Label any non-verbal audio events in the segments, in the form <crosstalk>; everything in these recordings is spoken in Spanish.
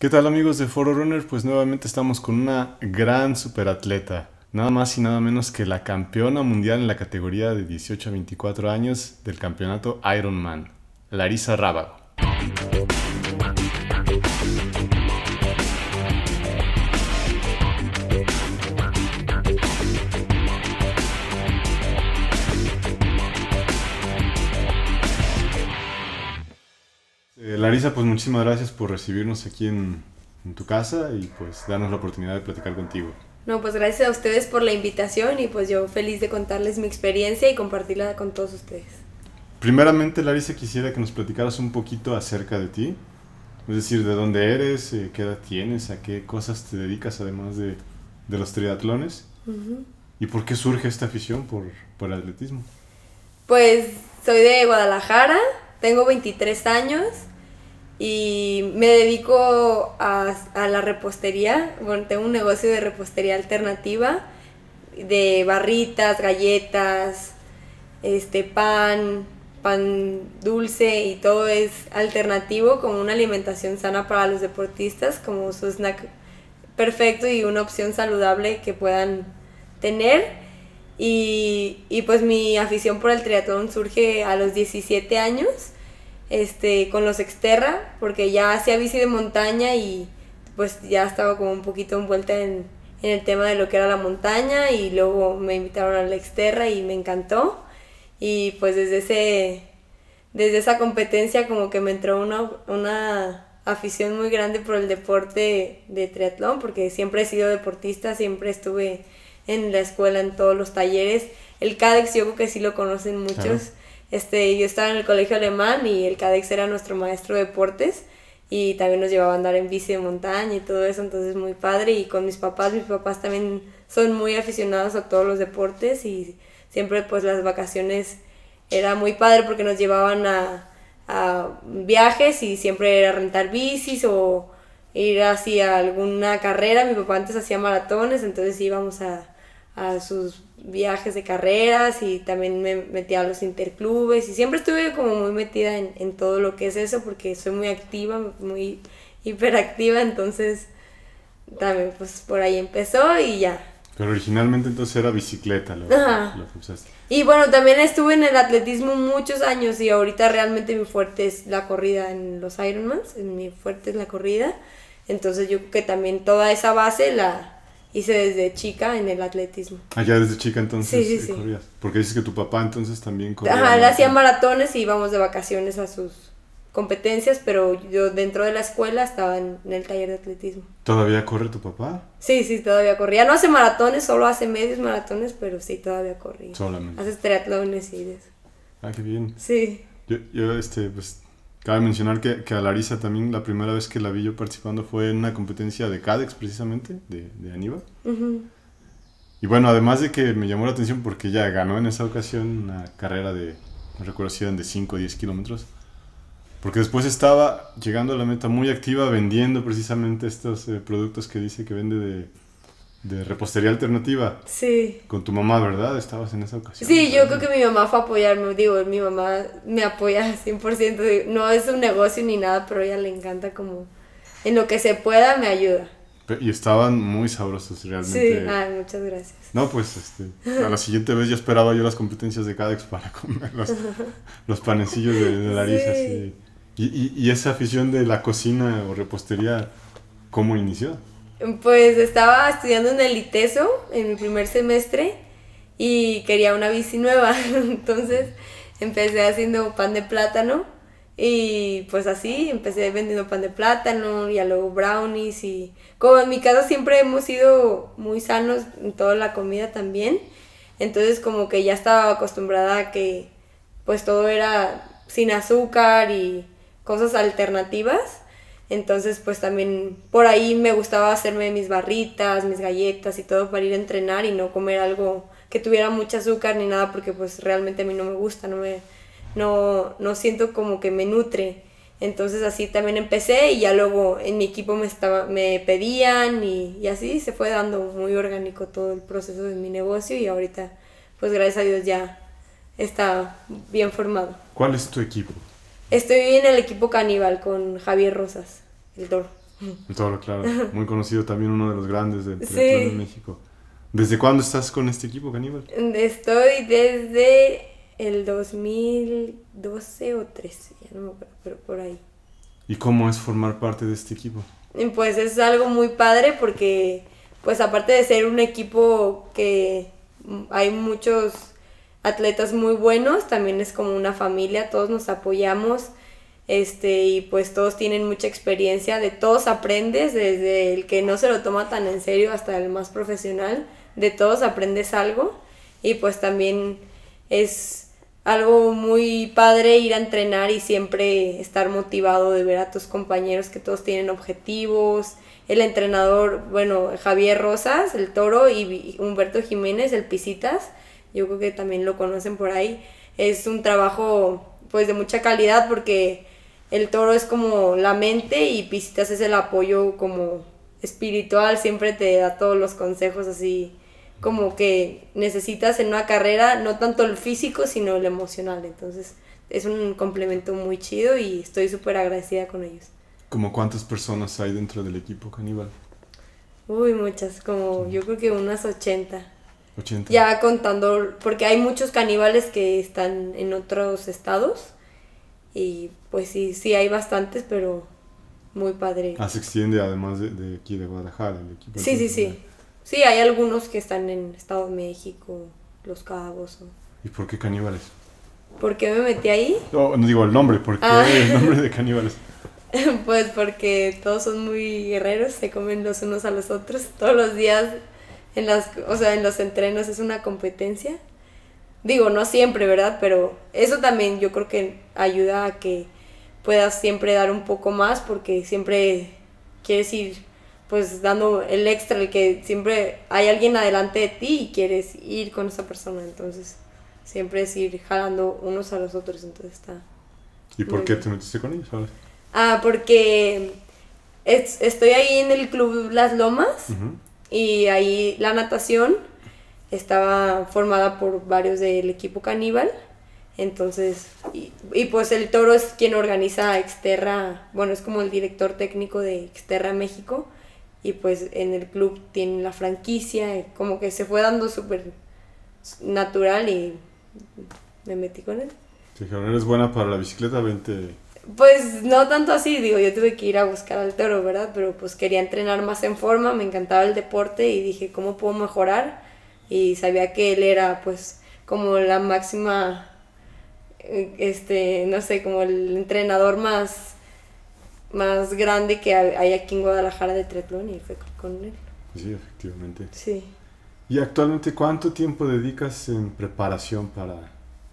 ¿Qué tal amigos de Foro Runner? Pues nuevamente estamos con una gran superatleta, nada más y nada menos que la campeona mundial en la categoría de 18 a 24 años del campeonato Ironman, Larisa Rábago. Larisa, pues muchísimas gracias por recibirnos aquí en, en tu casa y pues darnos la oportunidad de platicar contigo. No, pues gracias a ustedes por la invitación y pues yo feliz de contarles mi experiencia y compartirla con todos ustedes. Primeramente, Larisa, quisiera que nos platicaras un poquito acerca de ti, es decir, de dónde eres, eh, qué edad tienes, a qué cosas te dedicas además de, de los triatlones y por qué surge esta afición por, por el atletismo. Pues soy de Guadalajara, tengo 23 años y me dedico a, la repostería. Bueno, tengo un negocio de repostería alternativa, de barritas, galletas, este pan, pan dulce y todo es alternativo como una alimentación sana para los deportistas, como su snack perfecto y una opción saludable que puedan tener. Y, y pues mi afición por el triatlón surge a los 17 años este, con los Exterra, porque ya hacía bici de montaña y pues ya estaba como un poquito envuelta en, en el tema de lo que era la montaña y luego me invitaron al Exterra y me encantó y pues desde ese desde esa competencia como que me entró una, una afición muy grande por el deporte de triatlón porque siempre he sido deportista, siempre estuve en la escuela en todos los talleres. El CADEX yo creo que sí lo conocen muchos. Este, yo estaba en el colegio alemán y el CADEX era nuestro maestro de deportes y también nos llevaba a andar en bici de montaña y todo eso, entonces muy padre. Y con mis papás, mis papás también son muy aficionados a todos los deportes y siempre pues las vacaciones era muy padre porque nos llevaban a, a viajes y siempre era rentar bicis o ir así a alguna carrera, mi papá antes hacía maratones, entonces íbamos a, a sus viajes de carreras y también me metía a los interclubes y siempre estuve como muy metida en, en todo lo que es eso porque soy muy activa, muy hiperactiva, entonces también pues por ahí empezó y ya. Pero originalmente entonces era bicicleta lo, Ajá. lo. Y bueno, también estuve en el atletismo muchos años y ahorita realmente mi fuerte es la corrida en los Ironmans, mi fuerte es la corrida. Entonces yo creo que también toda esa base la hice desde chica en el atletismo. Allá desde chica entonces Sí, sí, sí. corrías. Porque dices que tu papá entonces también corría. Ajá, él hacía maratones y íbamos de vacaciones a sus competencias, pero yo dentro de la escuela estaba en, en el taller de atletismo. ¿Todavía corre tu papá? Sí, sí, todavía corría. No hace maratones, solo hace medios maratones, pero sí, todavía corría. Solamente. Haces triatlones y eso. Ah, qué bien. Sí. Yo, yo este, pues, cabe mencionar que, que a Larisa también la primera vez que la vi yo participando fue en una competencia de CADEX precisamente, de, de Aníbal. Ujú. Y bueno, además de que me llamó la atención porque ella ganó en esa ocasión una carrera de, no recuerdo si eran de 5 o 10 kilómetros, porque después estaba llegando a la meta muy activa vendiendo precisamente estos eh, productos que dice que vende de, de repostería alternativa. Sí. Con tu mamá, ¿verdad? Estabas en esa ocasión. Sí, yo creo que mi mamá fue a apoyarme. Digo, mi mamá me apoya 100%. Digo, No es un negocio ni nada, pero a ella le encanta como en lo que se pueda me ayuda. Y estaban muy sabrosos realmente. Sí, ah, muchas gracias. No, pues este, a la siguiente vez ya esperaba yo las competencias de Cadex para comer los, <laughs> los panecillos de, de Larisa. Sí. sí. Y, y, y esa afición de la cocina o repostería, ¿cómo inició? Pues estaba estudiando en el ITESO en mi primer semestre y quería una bici nueva. <laughs> Entonces empecé haciendo pan de plátano y pues así empecé vendiendo pan de plátano y luego brownies y como en mi casa siempre hemos sido muy sanos en toda la comida también. Entonces como que ya estaba acostumbrada a que pues todo era sin azúcar y cosas alternativas. Entonces, pues también por ahí me gustaba hacerme mis barritas, mis galletas y todo para ir a entrenar y no comer algo que tuviera mucho azúcar ni nada porque pues realmente a mí no me gusta, no me no no siento como que me nutre. Entonces así también empecé y ya luego en mi equipo me estaba me pedían y, y así se fue dando muy orgánico todo el proceso de mi negocio y ahorita pues gracias a Dios ya está bien formado. ¿Cuál es tu equipo? Estoy en el equipo caníbal con Javier Rosas, el toro. El toro, claro. <laughs> Muy conocido también, uno de los grandes del Sí. en México. ¿Desde cuándo estás con este equipo, Caníbal? Estoy desde el 2012 o 13, ya no me acuerdo, pero por ahí. ¿Y cómo es formar parte de este equipo? Y pues es algo muy padre porque, pues aparte de ser un equipo que hay muchos atletas muy buenos, también es como una familia, todos nos apoyamos, este, y pues todos tienen mucha experiencia, de todos aprendes, desde el que no se lo toma tan en serio hasta el más profesional, de todos aprendes algo, y pues también es algo muy padre ir a entrenar y siempre estar motivado de ver a tus compañeros que todos tienen objetivos. El entrenador, bueno, Javier Rosas, el toro, y Humberto Jiménez, el Pisitas, yo creo que también lo conocen por ahí. Es un trabajo pues de mucha calidad porque el toro es como la mente y Pisitas es el apoyo como espiritual, siempre te da todos los consejos así como que necesitas en una carrera, no tanto el físico, sino el emocional. Entonces es un complemento muy chido y estoy súper agradecida con ellos. ¿Como cuántas personas hay dentro del equipo Caníbal? Uy, muchas, como yo creo que unas 80. 80. Ya contando, porque hay muchos caníbales que están en otros estados y pues sí, sí hay bastantes, pero muy padre. Ah, se extiende además de, de aquí de Guadalajara el equipo. Sí, sí, sí. Sí, hay algunos que están en Estado de México, Los Cabos. O... ¿Y por qué caníbales? ¿Por qué me metí ahí? No, no digo el nombre, ¿por qué Ah. el nombre de caníbales? <laughs> Pues porque todos son muy guerreros, se comen los unos a los otros todos los días en las, o sea, en los entrenos es una competencia. Digo, no siempre, ¿verdad? Pero eso también yo creo que ayuda a que puedas siempre dar un poco más porque siempre quieres ir pues dando el extra, el que siempre hay alguien adelante de ti y quieres ir con esa persona, entonces siempre es ir jalando unos a los otros, entonces está... ¿Y por qué bien. te metiste con ellos? Ah, porque es- estoy ahí en el club Las Lomas Ujú. Y ahí la natación estaba formada por varios del equipo caníbal. Entonces, y, pues el toro es quien organiza Exterra, bueno, es como el director técnico de Exterra México. Y pues en el club tienen la franquicia, como que se fue dando súper natural y me metí con él. Te dijeron, eres buena para la bicicleta, vente. Pues no tanto así, digo, yo tuve que ir a buscar al toro, ¿verdad? Pero pues quería entrenar más en forma, me encantaba el deporte y dije, ¿cómo puedo mejorar? Y sabía que él era pues como la máxima, eh, este, no sé, como el entrenador más, más grande que hay hay aquí en Guadalajara de triatlón y fue con él. Sí, efectivamente. Sí. ¿Y actualmente cuánto tiempo dedicas en preparación para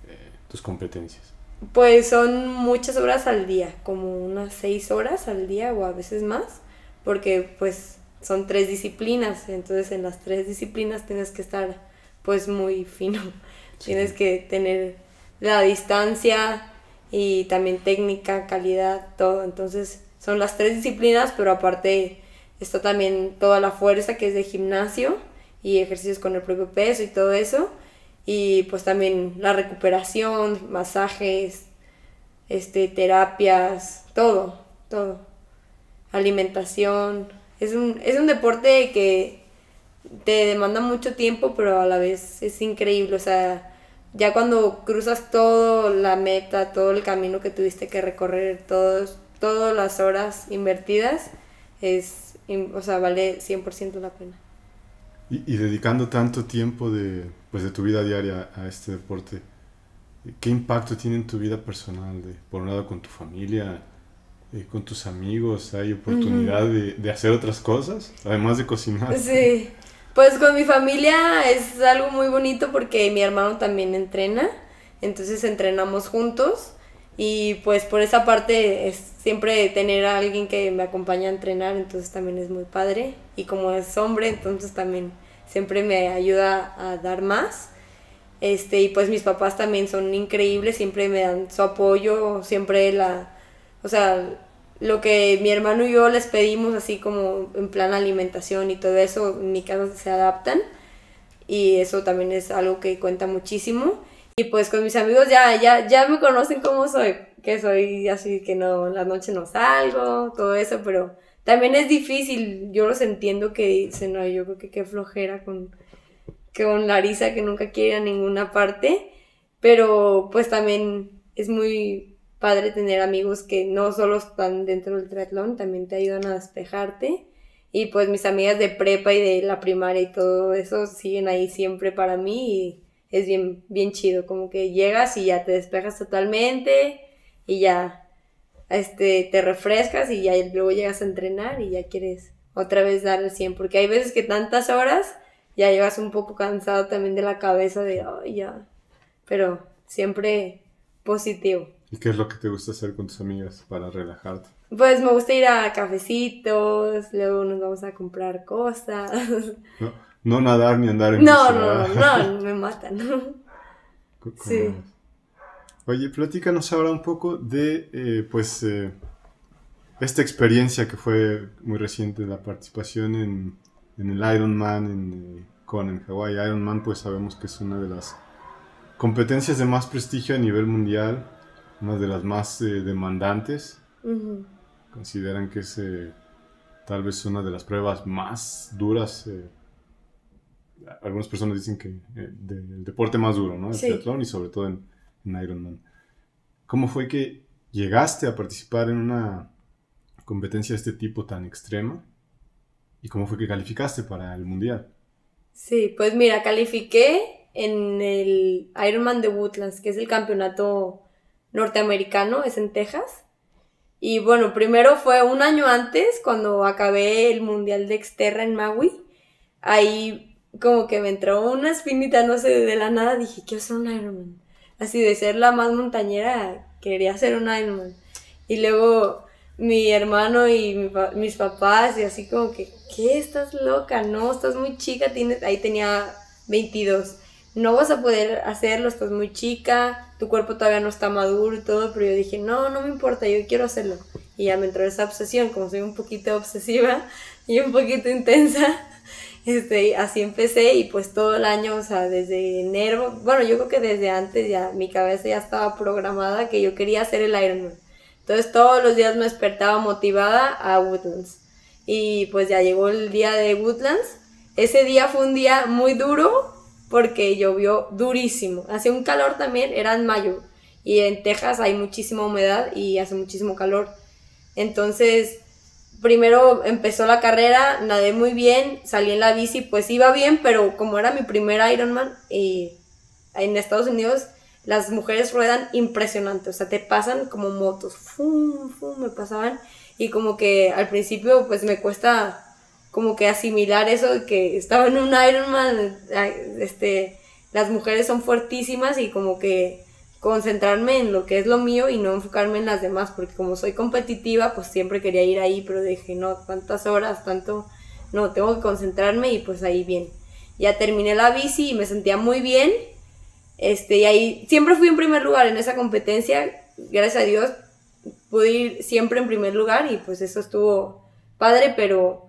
eh, tus competencias? Pues son muchas horas al día, como unas seis horas al día o a veces más, porque pues son tres disciplinas, entonces en las tres disciplinas tienes que estar pues muy <laughs> fino, tienes que tener la distancia y también técnica, calidad, todo, entonces son las tres disciplinas, pero aparte está también toda la fuerza que es de gimnasio y ejercicios con el propio peso y todo eso y pues también la recuperación, masajes, este, terapias, todo, todo. Alimentación. Es un, es un deporte que te demanda mucho tiempo, pero a la vez es increíble. O sea, ya cuando cruzas todo la meta, todo el camino que tuviste que recorrer, todos, todas las horas invertidas, es, o sea, vale 100% la pena. Y, y dedicando tanto tiempo de, pues, de tu vida diaria a este deporte, ¿qué impacto tiene en tu vida personal? De, por un lado con tu familia, eh, con tus amigos, ¿hay oportunidad de, de hacer otras cosas? Además de cocinar. Sí, pues con mi familia es algo muy bonito porque mi hermano también entrena, entonces entrenamos juntos y pues por esa parte es siempre tener a alguien que me acompaña a entrenar, entonces también es muy padre y como es hombre, entonces también siempre me ayuda a dar más. Este, y pues mis papás también son increíbles, siempre me dan su apoyo, siempre la, o sea, lo que mi hermano y yo les pedimos así como en plan alimentación y todo eso, en mi casa se adaptan y eso también es algo que cuenta muchísimo. Y pues con mis amigos ya, ya, ya me conocen cómo soy, que soy así que no, en la noche no salgo, todo eso, pero también es difícil, yo los entiendo que dicen, no, yo creo que qué flojera con, con Larisa que nunca quiere ir a ninguna parte, pero pues también es muy padre tener amigos que no solo están dentro del triatlón, también te ayudan a despejarte. Y pues mis amigas de prepa y de la primaria y todo eso siguen ahí siempre para mí y es bien, bien chido, como que llegas y ya te despejas totalmente y ya este, te refrescas y ya luego llegas a entrenar y ya quieres otra vez dar el 100, porque hay veces que tantas horas ya llegas un poco cansado también de la cabeza de, ay, ya, pero siempre positivo. ¿Y qué es lo que te gusta hacer con tus amigas para relajarte? Pues me gusta ir a cafecitos, luego nos vamos a comprar cosas. No, no nadar ni andar en No, no, no, no, me matan. <laughs> Sí. Oye, platícanos ahora un poco de, eh, pues, eh, esta experiencia que fue muy reciente, la participación en, en el Ironman en, eh, con en Hawaii. Ironman, pues sabemos que es una de las competencias de más prestigio a nivel mundial, una de las más demandantes. Consideran que es tal vez una de las pruebas más duras. Algunas personas dicen que del deporte más duro, ¿no? El triatlón y sobre todo en, Ironman. ¿Cómo fue que llegaste a participar en una competencia de este tipo tan extrema? ¿Y cómo fue que calificaste para el mundial? Sí, pues mira, califiqué en el Ironman de Woodlands, que es el campeonato norteamericano, es en Texas. Y bueno, primero fue un año antes, cuando acabé el mundial de Exterra en Maui. Ahí como que me entró una espinita, no sé, de la nada, dije, quiero ser un Ironman así de ser la más montañera, quería ser un Ironman. Y luego mi hermano y mis papás y así como que, ¿qué? Estás loca, no, estás muy chica, tienes, ahí tenía 22. No vas a poder hacerlo, estás muy chica, tu cuerpo todavía no está maduro y todo, pero yo dije, no, no me importa, yo quiero hacerlo. Y ya me entró esa obsesión, como soy un poquito obsesiva <laughs> y un poquito intensa, este, así empecé y pues todo el año, o sea, desde enero, bueno, yo creo que desde antes ya mi cabeza ya estaba programada que yo quería hacer el Ironman. Entonces todos los días me despertaba motivada a Woodlands. Y pues ya llegó el día de Woodlands. Ese día fue un día muy duro porque llovió durísimo. Hacía un calor también, era en mayo. Y en Texas hay muchísima humedad y hace muchísimo calor. Entonces, primero empezó la carrera, nadé muy bien, salí en la bici, pues iba bien, pero como era mi primer Ironman, y en Estados Unidos las mujeres ruedan impresionante, o sea, te pasan como motos, fum, fum, me pasaban, y como que al principio pues me cuesta como que asimilar eso de que estaba en un Ironman, este, las mujeres son fuertísimas y como que concentrarme en lo que es lo mío y no enfocarme en las demás, porque como soy competitiva, pues siempre quería ir ahí, pero dije, no, cuántas horas, tanto, no, tengo que concentrarme y pues ahí bien. Ya terminé la bici y me sentía muy bien, este, y ahí siempre fui en primer lugar en esa competencia, gracias a Dios pude ir siempre en primer lugar y pues eso estuvo padre, pero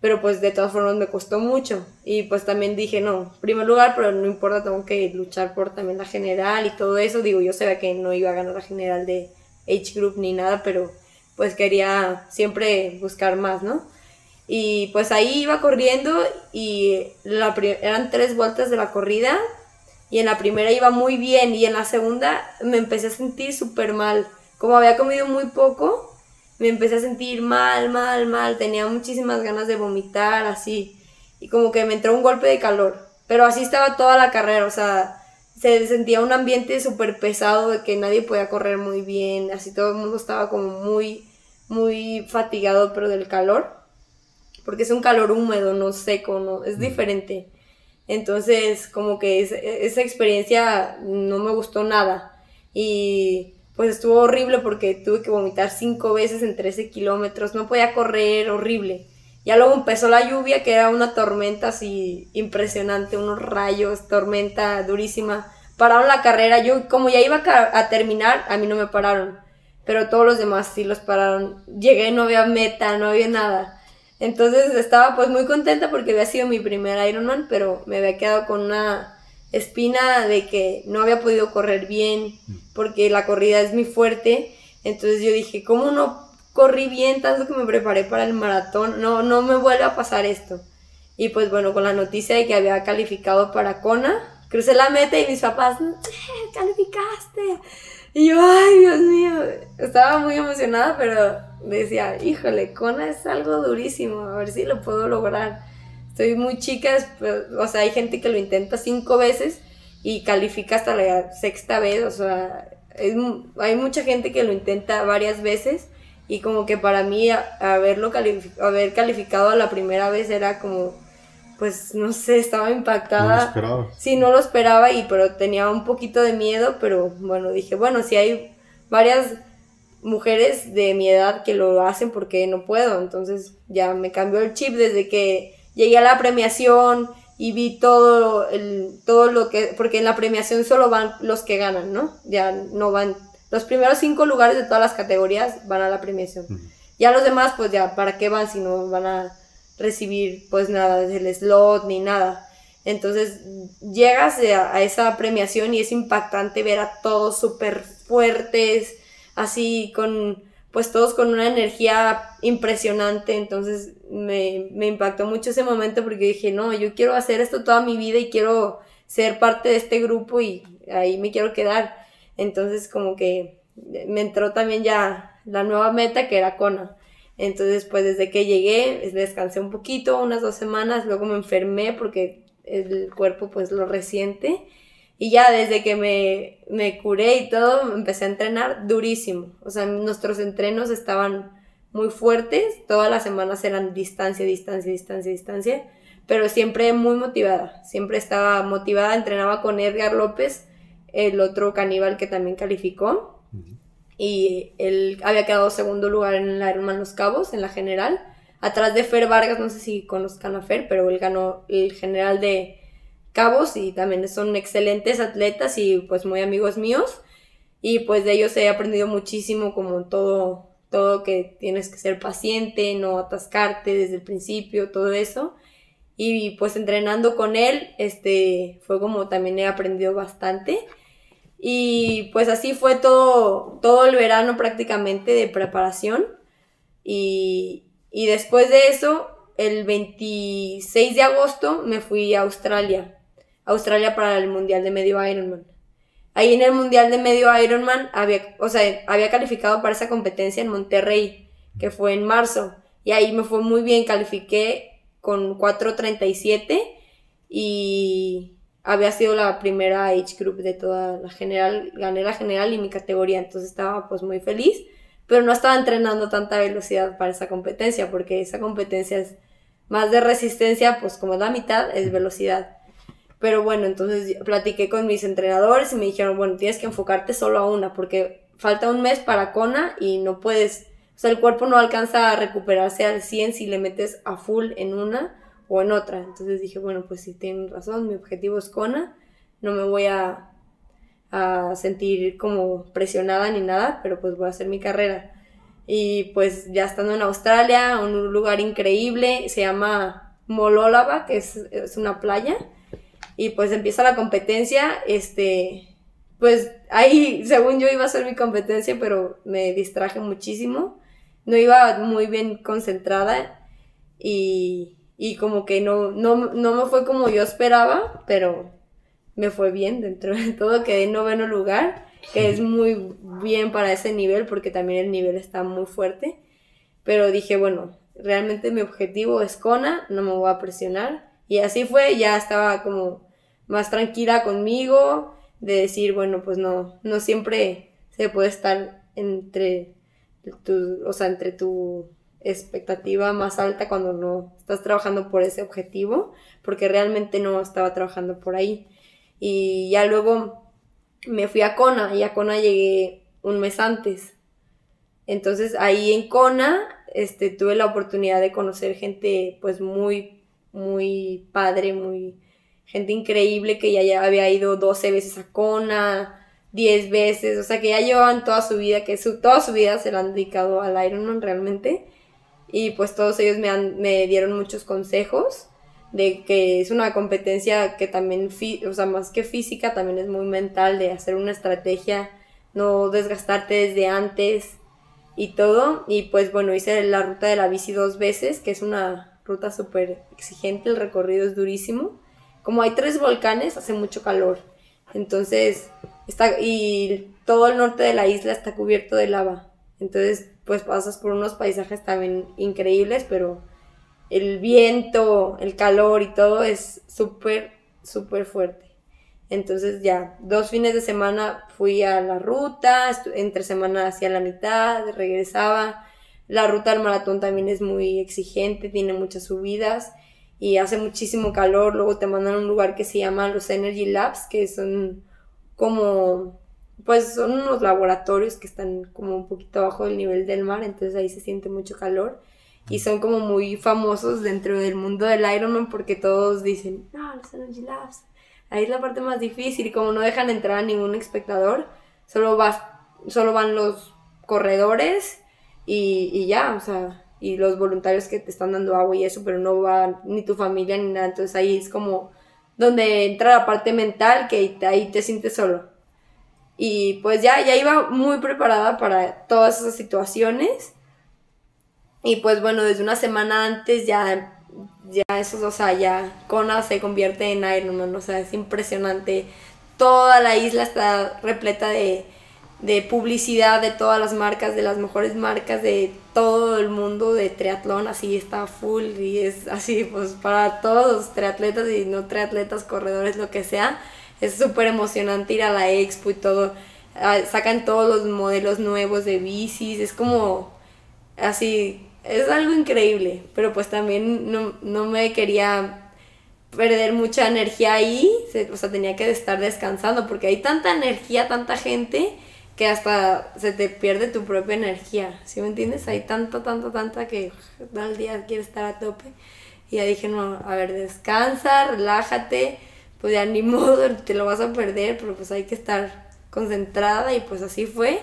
pero pues de todas formas me costó mucho. Y pues también dije no, primer lugar, pero no importa, tengo que luchar por también la general y todo eso, digo, yo sabía que no iba a ganar la general de H Group ni nada, pero pues quería siempre buscar más, ¿no? Y pues ahí iba corriendo y eran tres vueltas de la corrida y en la primera iba muy bien y en la segunda me empecé a sentir súper mal, como había comido muy poco, me empecé a sentir mal, mal, mal, tenía muchísimas ganas de vomitar, así, y como que me entró un golpe de calor, pero así estaba toda la carrera, o sea, se sentía un ambiente súper pesado de que nadie podía correr muy bien, así todo el mundo estaba como muy, muy fatigado, pero del calor, porque es un calor húmedo, no seco, no, es diferente. Entonces, como que esa experiencia no me gustó nada. Y pues estuvo horrible porque tuve que vomitar cinco veces en 13 kilómetros, no podía correr, horrible. Ya luego empezó la lluvia, que era una tormenta así impresionante, unos rayos, tormenta durísima. Pararon la carrera, yo como ya iba a terminar, a mí no me pararon, pero todos los demás sí los pararon. Llegué, no había meta, no había nada. Entonces estaba pues muy contenta porque había sido mi primer Ironman, pero me había quedado con una espina de que no había podido correr bien porque la corrida es muy fuerte. Entonces yo dije, ¿cómo no corrí bien tanto que me preparé para el maratón, no, no me vuelve a pasar esto. Y pues bueno, con la noticia de que había calificado para Kona, crucé la meta y mis papás, ¡Eh, <laughs> calificaste. Y yo, ay, Dios mío, estaba muy emocionada, pero decía, híjole, Kona es algo durísimo, a ver si lo puedo lograr. Estoy muy chica, o sea, hay gente que lo intenta cinco veces y califica hasta la sexta vez, o sea, hay mucha gente que lo intenta varias veces y como que para mí haberlo haber calificado a la primera vez era como pues no sé, estaba impactada. No lo esperaba. Sí, no lo esperaba y pero tenía un poquito de miedo, pero bueno, dije, bueno, si hay varias mujeres de mi edad que lo hacen porque no puedo, entonces ya me cambió el chip desde que llegué a la premiación y vi todo el todo lo que porque en la premiación solo van los que ganan, ¿no? Ya no van los primeros cinco lugares de todas las categorías van a la premiación. Ya los demás pues ya para qué van si no van a recibir pues nada del slot ni nada. Entonces llegas a, esa premiación y es impactante ver a todos súper fuertes, así con pues todos con una energía impresionante, entonces me, me, impactó mucho ese momento porque dije, no, yo quiero hacer esto toda mi vida y quiero ser parte de este grupo y ahí me quiero quedar. Entonces como que me entró también ya la nueva meta que era Kona. Entonces, pues desde que llegué, descansé un poquito, unas dos semanas, luego me enfermé porque el cuerpo pues lo resiente. Y ya desde que me, me curé y todo, empecé a entrenar durísimo. O sea, nuestros entrenos estaban muy fuertes, todas las semanas eran distancia, distancia, distancia, distancia, pero siempre muy motivada, siempre estaba motivada, entrenaba con Edgar López, el otro caníbal que también calificó y él había quedado segundo lugar en la Ironman Los Cabos, en la general, atrás de Fer Vargas, no sé si conozcan a Fer, pero él ganó el general de Cabos y también son excelentes atletas y pues muy amigos míos y pues de ellos he aprendido muchísimo como todo todo que tienes que ser paciente, no atascarte desde el principio, todo eso. Y pues entrenando con él, este, fue como también he aprendido bastante. Y pues así fue todo, todo el verano prácticamente de preparación. Y, y después de eso, el 26 de agosto me fui a Australia. Australia para el Mundial de Medio Ironman. Ahí en el Mundial de Medio Ironman había, o sea, había calificado para esa competencia en Monterrey, que fue en marzo. Y ahí me fue muy bien, califiqué con 4.37 y había sido la primera age group de toda la general, gané la general y mi categoría, entonces estaba pues muy feliz, pero no estaba entrenando tanta velocidad para esa competencia, porque esa competencia es más de resistencia, pues como la mitad es velocidad. Pero bueno, entonces platiqué con mis entrenadores y me dijeron, bueno, tienes que enfocarte solo a una, porque falta un mes para Kona y no puedes, o sea, el cuerpo no alcanza a recuperarse al 100 si le metes a full en una o en otra. Entonces dije, bueno, pues si tienen razón, mi objetivo es Kona, no me voy a, a sentir como presionada ni nada, pero pues voy a hacer mi carrera. Y pues ya estando en Australia, un lugar increíble, se llama Molólava, que es, es una playa, y pues empieza la competencia, este, pues ahí, <laughs> según yo iba a ser mi competencia, pero me distraje muchísimo, no iba muy bien concentrada y y como que no, no, no me fue como yo esperaba, pero me fue bien dentro de todo, quedé en noveno lugar, que es muy bien para ese nivel porque también el nivel está muy fuerte, pero dije, bueno, realmente mi objetivo es Kona, no me voy a presionar y así fue, ya estaba como más tranquila conmigo de decir, bueno, pues no, no siempre se puede estar entre tu, o sea, entre tu expectativa más alta cuando no estás trabajando por ese objetivo, porque realmente no estaba trabajando por ahí. Y ya luego me fui a Kona y a Kona llegué un mes antes. Entonces ahí en Kona este, tuve la oportunidad de conocer gente pues muy, muy padre, muy gente increíble que ya, había ido 12 veces a Kona, 10 veces, o sea que ya llevan toda su vida, que su, toda su vida se la han dedicado al Ironman realmente y pues todos ellos me, han, me dieron muchos consejos de que es una competencia que también, o sea, más que física, también es muy mental, de hacer una estrategia, no desgastarte desde antes y todo. Y pues bueno, hice la ruta de la bici dos veces, que es una ruta súper exigente, el recorrido es durísimo. Como hay tres volcanes, hace mucho calor. Entonces, está, y todo el norte de la isla está cubierto de lava. Entonces, pues pasas por unos paisajes también increíbles, pero el viento, el calor y todo es súper, súper fuerte. Entonces ya, dos fines de semana fui a la ruta, entre semana hacia la mitad, regresaba. La ruta del maratón también es muy exigente, tiene muchas subidas y hace muchísimo calor. Luego te mandan a un lugar que se llama los Energy Labs, que son como, pues son unos laboratorios que están como un poquito abajo del nivel del mar, entonces ahí se siente mucho calor. Y son como muy famosos dentro del mundo del Ironman porque todos dicen, no, los Energy Labs Ahí es la parte más difícil como no dejan entrar a ningún espectador, solo, vas, solo van los corredores y, y ya, o sea, y los voluntarios que te están dando agua y eso, pero no va ni tu familia ni nada. Entonces ahí es como donde entra la parte mental que ahí te sientes solo. Y pues ya, ya iba muy preparada para todas esas situaciones. Y pues bueno, desde una semana antes ya ya eso, o sea, ya Kona se convierte en Ironman, o sea, es impresionante. Toda la isla está repleta de, de publicidad de todas las marcas, de las mejores marcas de todo el mundo de triatlón, así está full y es así, pues para todos los triatletas y no triatletas, corredores, lo que sea, es súper emocionante ir a la expo y todo. Ah, sacan todos los modelos nuevos de bicis, es como así es algo increíble, pero pues también no, me quería perder mucha energía ahí, o sea, tenía que estar descansando porque hay tanta energía, tanta gente que hasta se te pierde tu propia energía, ¿sí me entiendes? Hay tanta, tanta, tanta que al día quieres estar a tope. Y ya dije, no, a ver, descansa, relájate, pues ya ni <laughs> modo, te lo vas a perder, pero pues hay que estar concentrada y pues así fue.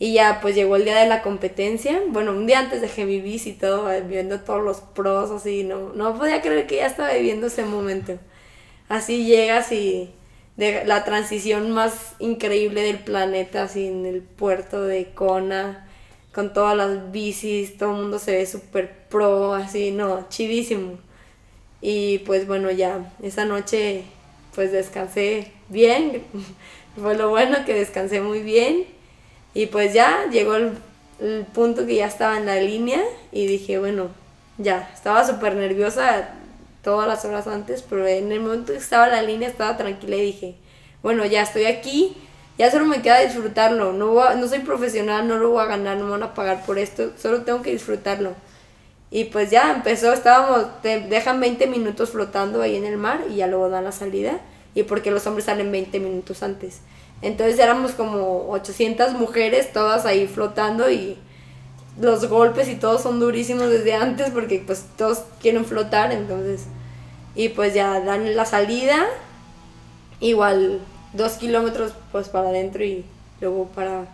Y ya pues llegó el día de la competencia, bueno, un día antes de que vivís y todo, viendo todos los pros, así, no, no podía creer que ya estaba viviendo ese momento. Así llegas y de la transición más increíble del planeta, así en el puerto de Kona, con todas las bicis, todo el mundo se ve súper pro, así, no, chidísimo. Y pues bueno, ya, esa noche pues descansé bien, <laughs> fue lo bueno que descansé muy bien y pues ya llegó el, punto que ya estaba en la línea y dije, bueno, ya, estaba súper nerviosa todas las horas antes, pero en el momento que estaba en la línea estaba tranquila y dije, bueno, ya estoy aquí, ya solo me queda disfrutarlo, no, no soy profesional, no lo voy a ganar, no me van a pagar por esto, solo tengo que disfrutarlo. Y pues ya empezó, estábamos, dejan 20 minutos flotando ahí en el mar y ya luego dan la salida, y porque los hombres salen 20 minutos antes. Entonces éramos como 800 mujeres, todas ahí flotando y los golpes y todos son durísimos desde antes porque pues todos quieren flotar, entonces... Y pues ya dan la salida, igual dos kilómetros pues para adentro y luego para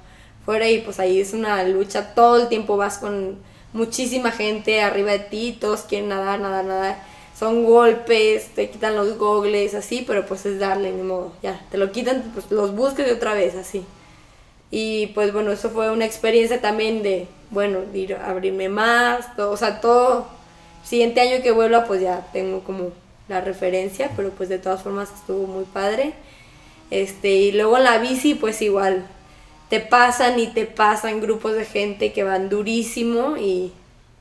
fuera y pues ahí es una lucha, todo el tiempo vas con muchísima gente arriba de ti, todos quieren nadar, nadar, nadar son golpes, te quitan los gogles, así, pero pues es darle, ni modo, ya, te lo quitan, pues los busques otra vez, así. Y pues bueno, eso fue una experiencia también de, bueno, abrirme más, todo, o sea, todo, siguiente año que vuelva, pues ya tengo como la referencia, pero pues de todas formas estuvo muy padre. Este, y luego en la bici, pues igual, te pasan y te pasan grupos de gente que van durísimo y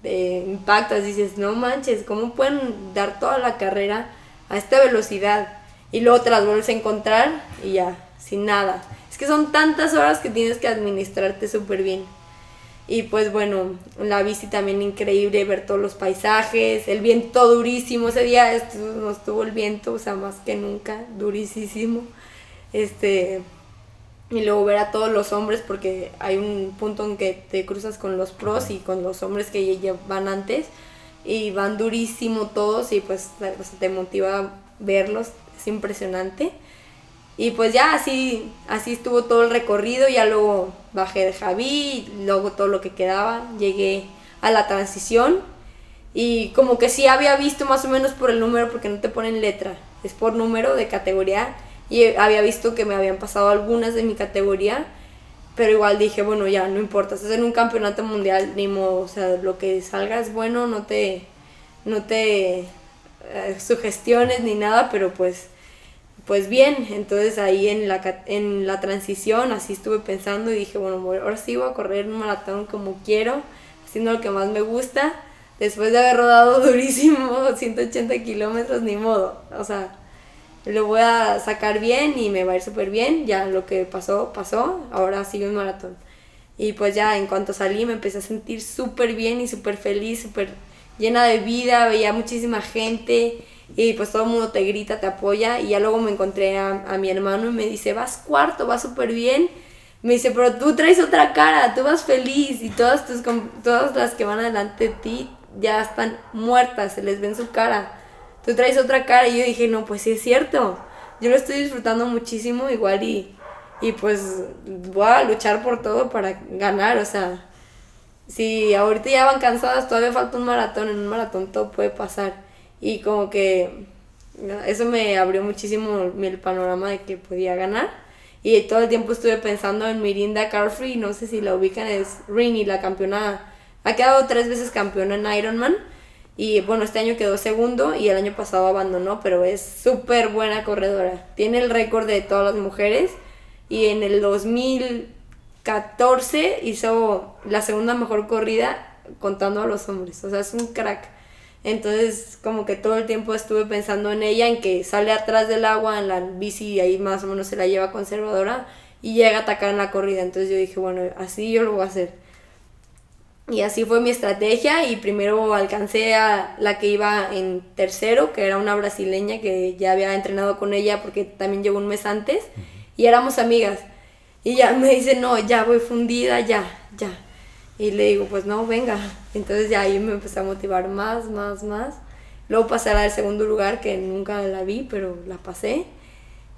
de impactas, dices, no manches, ¿cómo pueden dar toda la carrera a esta velocidad? Y luego te las vuelves a encontrar y ya, sin nada. Es que son tantas horas que tienes que administrarte súper bien. Y pues bueno, la bici también increíble, ver todos los paisajes, el viento durísimo, ese día nos estuvo el viento, o sea, más que nunca, durísimo. Este, y luego ver a todos los hombres porque hay un punto en que te cruzas con los pros y con los hombres que ya van antes y van durísimo todos y pues, te motiva verlos, es impresionante. Y pues ya así, así estuvo todo el recorrido, ya luego bajé de Javi, luego todo lo que quedaba, llegué a la transición y como que sí había visto más o menos por el número porque no te ponen letra, es por número de categoría y había visto que me habían pasado algunas de mi categoría, pero igual dije, bueno, ya, no importa, estás en un campeonato mundial, ni modo, o sea, lo que salga es bueno, no te, no te eh, sugestiones ni nada, pero pues, pues bien, entonces ahí en la, en la transición así estuve pensando y dije, bueno, ahora sí voy a correr un maratón como quiero, haciendo lo que más me gusta, después de haber rodado <laughs> durísimo 180 kilómetros, ni modo, o sea, lo voy a sacar bien y me va a ir súper bien. Ya lo que pasó, pasó. Ahora sigue un maratón. Y pues ya en cuanto salí me empecé a sentir súper bien y súper feliz, súper llena de vida. Veía muchísima gente y pues todo el mundo te grita, te apoya. Y ya luego me encontré a, mi hermano y me dice, vas cuarto, vas súper bien. Me dice, pero tú traes otra cara, tú vas feliz y todas, tus, todas las que van adelante de ti ya están muertas, se les ve en su cara tú traes otra cara. Y yo dije, no, pues sí es cierto. Yo lo estoy disfrutando muchísimo igual y, y pues voy a luchar por todo para ganar. O sea, si ahorita ya van cansadas, todavía falta un maratón. En un maratón todo puede pasar. Y como que eso me abrió muchísimo el panorama de que podía ganar. Y todo el tiempo estuve pensando en Mirinda Carfree, no sé si la ubican, es Rini, la campeona. Ha quedado tres veces campeona en Ironman y bueno, este año quedó segundo y el año pasado abandonó, pero es súper buena corredora. Tiene el récord de todas las mujeres y en el 2014 hizo la segunda mejor corrida contando a los hombres. O sea, es un crack. Entonces, como que todo el tiempo estuve pensando en ella, en que sale atrás del agua en la bici y ahí más o menos se la lleva conservadora y llega a atacar en la corrida. Entonces yo dije, bueno, así yo lo voy a hacer. Y así fue mi estrategia y primero alcancé a la que iba en tercero, que era una brasileña que ya había entrenado con ella porque también llegó un mes antes y éramos amigas. Y ya me dice, no, ya voy fundida, ya, ya. Y le digo, pues no, venga. Entonces ya ahí me empecé a motivar más, más, más. Luego pasé al segundo lugar, que nunca la vi, pero la pasé.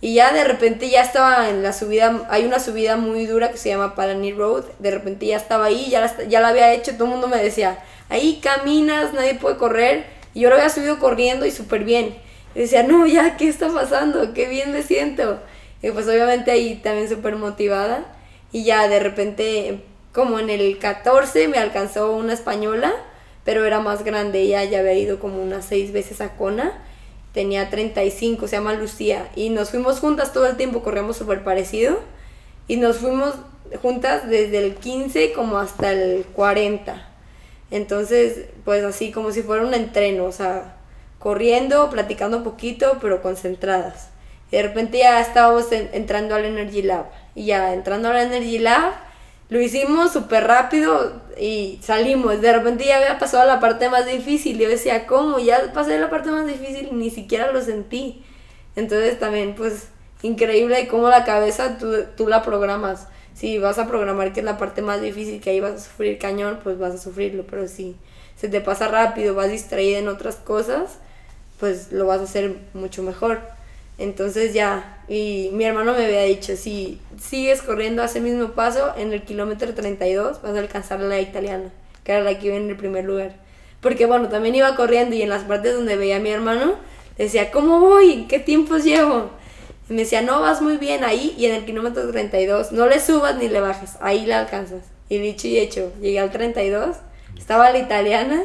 Y ya de repente ya estaba en la subida, hay una subida muy dura que se llama Palani Road, de repente ya estaba ahí, ya la, ya la había hecho, todo el mundo me decía, ahí caminas, nadie puede correr, y yo lo había subido corriendo y súper bien. Y decía, no, ya, ¿qué está pasando? Qué bien me siento. Y pues obviamente ahí también súper motivada, y ya de repente, como en el 14 me alcanzó una española, pero era más grande, ella ya había ido como unas seis veces a Kona tenía 35, se llama Lucía, y nos fuimos juntas todo el tiempo, corríamos súper parecido, y nos fuimos juntas desde el 15 como hasta el 40. Entonces, pues así como si fuera un entreno, o sea, corriendo, platicando poquito, pero concentradas. Y de repente ya estábamos entrando al Energy Lab. Y ya entrando al Energy Lab, lo hicimos súper rápido y salimos. De repente ya había pasado la parte más difícil. Yo decía, ¿cómo? Ya pasé la parte más difícil y ni siquiera lo sentí. Entonces también, pues, increíble cómo la cabeza tú, tú la programas. Si vas a programar que es la parte más difícil, que ahí vas a sufrir cañón, pues vas a sufrirlo. Pero si se te pasa rápido, vas distraída en otras cosas, pues lo vas a hacer mucho mejor. Entonces ya, y mi hermano me había dicho, si sigues corriendo a mismo paso, en el kilómetro 32 vas a alcanzar la italiana, que era la que iba en el primer lugar. Porque bueno, también iba corriendo y en las partes donde veía a mi hermano, decía, ¿cómo voy? ¿Qué tiempos llevo? Me decía, no, vas muy bien ahí y en el kilómetro 32, no le subas ni le bajes, ahí la alcanzas. Y dicho y hecho, llegué al 32, estaba la italiana,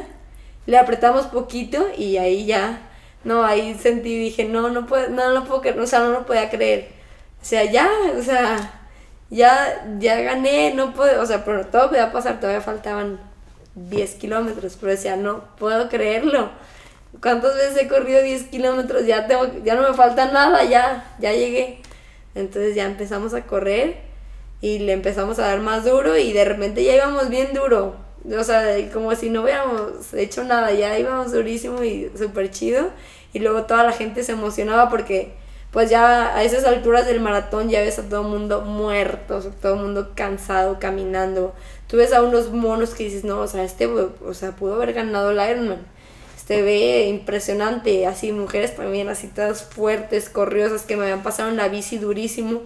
le apretamos poquito y ahí ya no, ahí sentí, dije, no, no puedo, no, no puedo creer, o sea, no lo podía creer. O sea, ya, o sea, ya, ya gané, no puedo, o sea, pero todo podía pasar, todavía faltaban 10 kilómetros, pero decía, no puedo creerlo. ¿Cuántas veces he corrido 10 kilómetros? Ya, tengo, ya no me falta nada, ya, ya llegué. Entonces ya empezamos a correr y le empezamos a dar más duro y de repente ya íbamos bien duro. O sea, como si no hubiéramos hecho nada, ya íbamos durísimo y súper chido. Y luego toda la gente se emocionaba porque pues ya a esas alturas del maratón ya ves a todo el mundo muerto, todo el mundo cansado, caminando. Tú ves a unos monos que dices, no, o sea, este, o sea, pudo haber ganado el Ironman. Este ve impresionante, así mujeres también así todas fuertes, corriosas, que me habían pasado en la bici durísimo.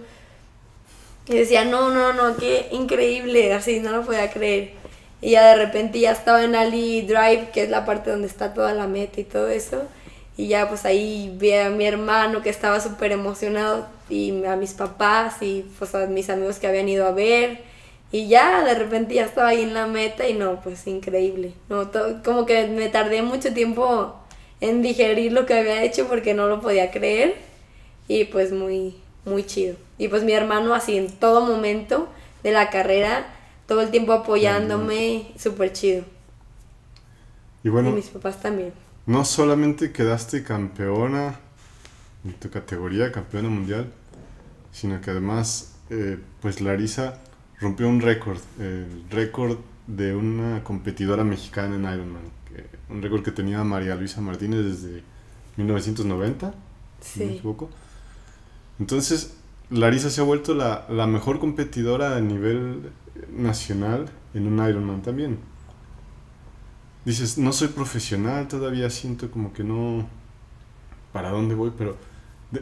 Y decía, no, no, no, qué increíble, así no lo podía creer. Y ya de repente ya estaba en Ali Drive, que es la parte donde está toda la meta y todo eso. Y ya pues ahí vi a mi hermano que estaba súper emocionado y a mis papás y pues a mis amigos que habían ido a ver. Y ya de repente ya estaba ahí en la meta y no, pues increíble. No, como que me tardé mucho tiempo en digerir lo que había hecho porque no lo podía creer. Y pues muy, muy chido. Y pues mi hermano así en todo momento de la carrera, todo el tiempo apoyándome, súper chido. Y bueno, y mis papás también. No solamente quedaste campeona en tu categoría, campeona mundial, sino que además, eh, pues Larisa rompió un récord, el récord de una competidora mexicana en Ironman, un récord que tenía María Luisa Martínez desde 1990, si no me equivoco. Entonces, Larisa se ha vuelto la, la mejor competidora a nivel nacional en un Ironman también. Dices, no soy profesional, todavía siento como que no... ¿Para dónde voy? Pero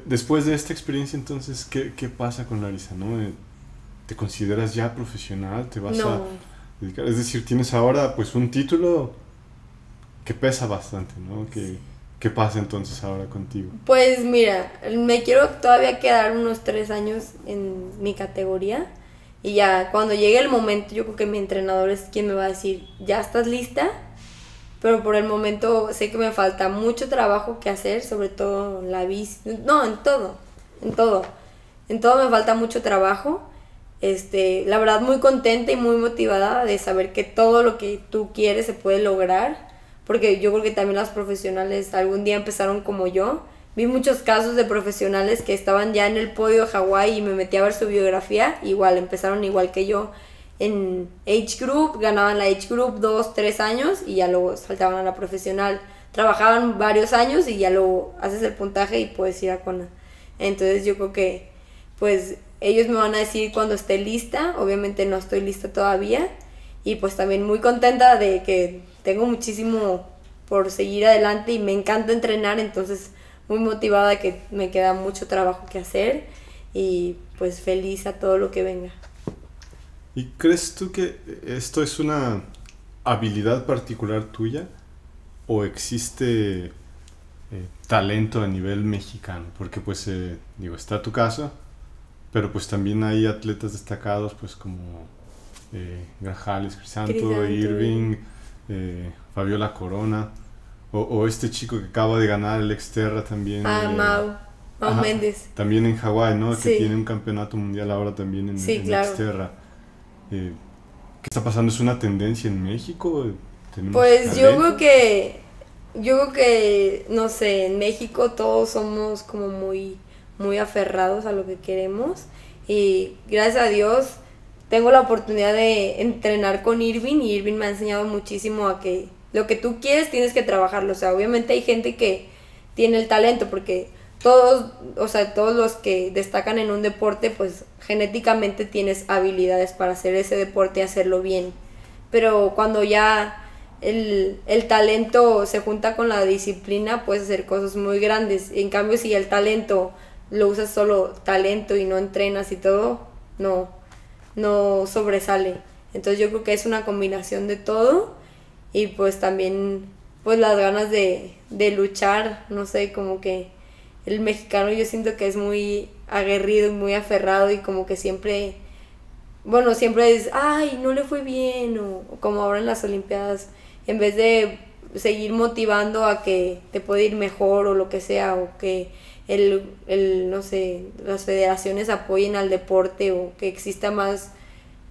después de esta experiencia, entonces, ¿qué, qué pasa con Larisa? ¿no? Eh, ¿Te consideras ya profesional? ¿Te vas a dedicar? Es decir, tienes ahora pues un título que pesa bastante, ¿no? Que, ¿Qué pasa entonces ahora contigo? Pues mira, me quiero todavía quedar unos tres años en mi categoría y ya cuando llegue el momento yo creo que mi entrenador es quien me va a decir, ya estás lista, pero por el momento sé que me falta mucho trabajo que hacer, sobre todo en la bici, no, en todo, en todo, en todo me falta mucho trabajo. Este, la verdad muy contenta y muy motivada de saber que todo lo que tú quieres se puede lograr porque yo creo que también las profesionales algún día empezaron como yo. Vi muchos casos de profesionales que estaban ya en el podio de Hawái y me metí a ver su biografía, igual, empezaron igual que yo en Age Group, ganaban la Age Group dos, tres años y ya luego saltaban a la profesional. Trabajaban varios años y ya luego haces el puntaje y puedes ir a Kona. Entonces yo creo que pues ellos me van a decir cuando esté lista, obviamente no estoy lista todavía y pues también muy contenta de que tengo muchísimo por seguir adelante y me encanta entrenar, entonces muy motivada que me queda mucho trabajo que hacer y pues feliz a todo lo que venga. ¿Y crees tú que esto es una habilidad particular tuya o existe eh, talento a nivel mexicano? Porque pues eh, digo, está tu caso, pero pues también hay atletas destacados pues como eh, Grajales, Crisanto, Irving eh, Fabiola Corona, o, este chico que acaba de ganar el Exterra también. Ah, eh, Mau, Mau Méndez. También en Hawái, ¿no? Que tiene un campeonato mundial ahora también en, sí, Exterra. Eh, ¿Qué está pasando? ¿Es una tendencia en México? Pues yo creo que, yo creo que, no sé, en México todos somos como muy, muy aferrados a lo que queremos y gracias a Dios tengo la oportunidad de entrenar con Irving y Irving me ha enseñado muchísimo a que lo que tú quieres tienes que trabajarlo. O sea, obviamente hay gente que tiene el talento porque todos, o sea, todos los que destacan en un deporte, pues genéticamente tienes habilidades para hacer ese deporte y hacerlo bien. Pero cuando ya el, el, talento se junta con la disciplina, puedes hacer cosas muy grandes. En cambio, si el talento lo usas solo talento y no entrenas y todo, no, no sobresale. Entonces yo creo que es una combinación de todo y pues también pues las ganas de, de luchar, no sé, como que el mexicano yo siento que es muy aguerrido y muy aferrado y como que siempre, bueno, siempre es, ay, no le fue bien, o, como ahora en las Olimpiadas, en vez de seguir motivando a que te puede ir mejor o lo que sea, o que el, el, no sé, las federaciones apoyen al deporte o que exista más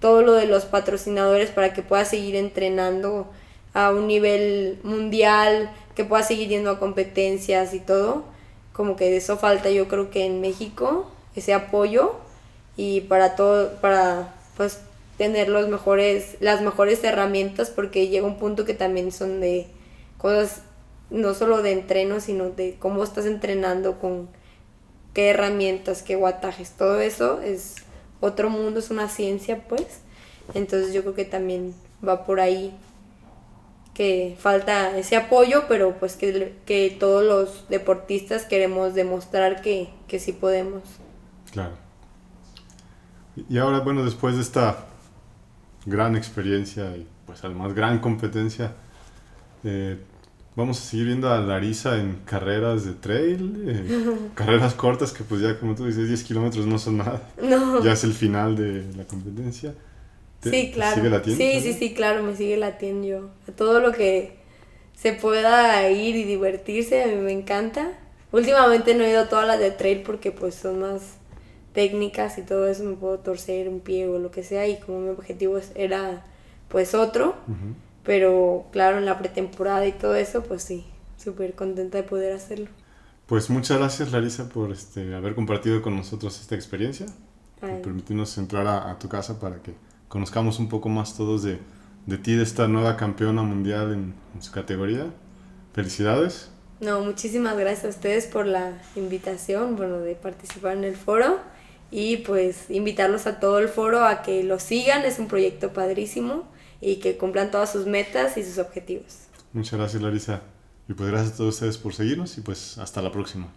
todo lo de los patrocinadores para que pueda seguir entrenando a un nivel mundial, que pueda seguir yendo a competencias y todo. Como que de eso falta yo creo que en México, ese apoyo y para todo, para pues tener los mejores, las mejores herramientas porque llega un punto que también son de cosas no solo de entreno, sino de cómo estás entrenando, con qué herramientas, qué guatajes, todo eso es otro mundo, es una ciencia, pues. Entonces yo creo que también va por ahí que falta ese apoyo, pero pues que, que todos los deportistas queremos demostrar que, que sí podemos. Claro. Y ahora, bueno, después de esta gran experiencia y pues además gran competencia, eh, Vamos a seguir viendo a Larisa en carreras de trail, eh, <laughs> carreras cortas que pues ya como tú dices 10 kilómetros no son nada. Ya es el final de la competencia. Sí, claro. ¿Sigue latiendo? Sí, sí, sí, claro, me sigue latiendo yo. A todo lo que se pueda ir y divertirse, a mí me encanta. Últimamente no he ido a todas las de trail porque pues son más técnicas y todo eso, me puedo torcer un pie o lo que sea y como mi objetivo era pues otro, pero claro, en la pretemporada y todo eso, pues sí, súper contenta de poder hacerlo. Pues muchas gracias Larisa por este, haber compartido con nosotros esta experiencia y permitirnos entrar a, tu casa para que conozcamos un poco más todos de, de ti, de esta nueva campeona mundial en, en su categoría. Felicidades. No, muchísimas gracias a ustedes por la invitación, bueno, de participar en el foro y pues invitarlos a todo el foro a que lo sigan, es un proyecto padrísimo y que cumplan todas sus metas y sus objetivos. Muchas gracias Larisa y pues gracias a todos ustedes por seguirnos y pues hasta la próxima.